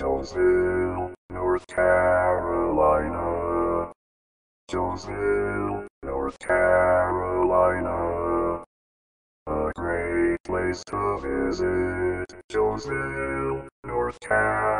Jonesville, North Carolina. Jonesville, North Carolina. A great place to visit. Jonesville, North Carolina.